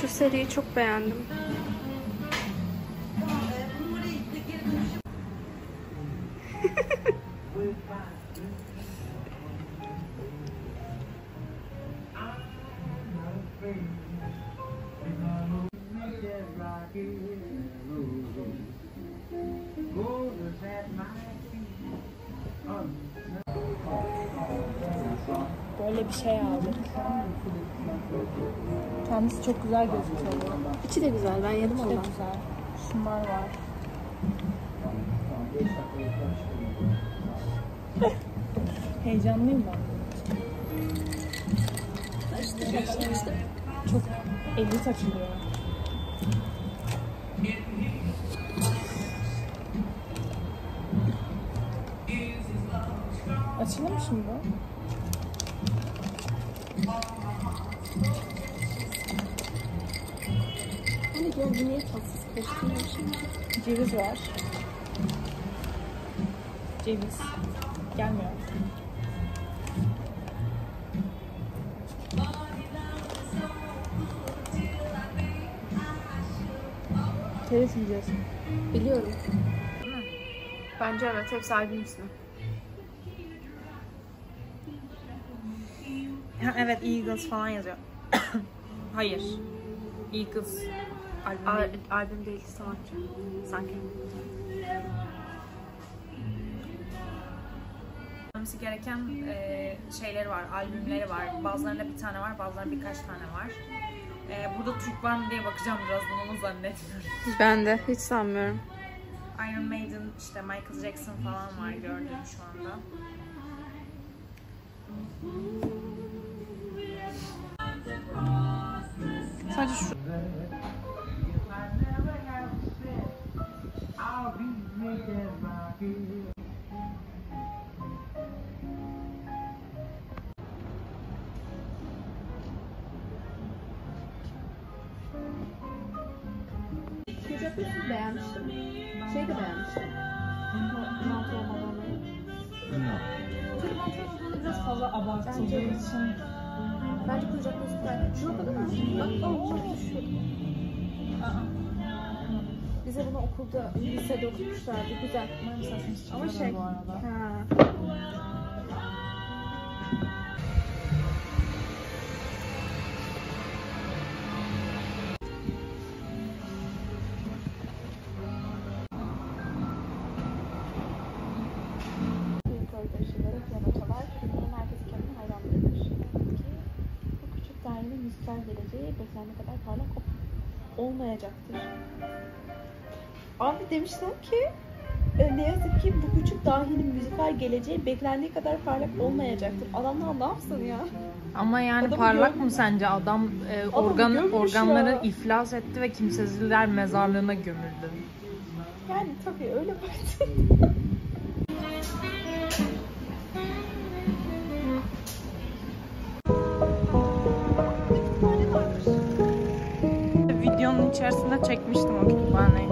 Şu seriyi çok beğendim. Böyle bir şey aldık. Kendisi çok güzel gözüküyor. İçi de güzel. Ben yedim Çok ondan. güzel. Şunlar var. Heyecanlıyım ben. Çok eli takılıyor. Açılır mı şimdi? Bu niye tatsız? Ceviz var. Ceviz. Gelmiyor. Teres yiyeceğiz. Biliyorum. Bence evet. Hepsi albüm ismi. Ha, evet Eagles falan yazıyor. Hayır. Eagles. Albüm Al- değil. albüm değil sanatçı. Sanki. Olması gereken e, şeyleri var, albümleri var. Bazılarında bir tane var, bazılarında birkaç tane var. E, burada Türk var mı diye bakacağım birazdan ama zannetmiyorum. Ben de. Hiç sanmıyorum. Iron Maiden, işte Michael Jackson falan var gördüğüm şu anda. Sadece şu. Beğenmiştim. Şey de beğenmiştim. Mantol olanı. Biraz fazla abartıldığı için Bence kucak süper. Şuna kadar mı? Bak, aa, şu. Bize bunu okulda, lisede okutmuşlardı. Güzel. Ama şey. bu arada. Ha. Geleceği beklendiği kadar parlak olmayacaktır. Abi demişler ki e, ne yazık ki bu küçük dahinin müzikal geleceği beklendiği kadar parlak olmayacaktır. Adamlar ne yapsın ya? Ama yani Adamı parlak mı sence? Adam e, Adamı organ organları ya. iflas etti ve kimsesizler mezarlığına gömüldü. Yani tabii öyle baktım. videonun içerisinde çekmiştim o kütüphaneyi.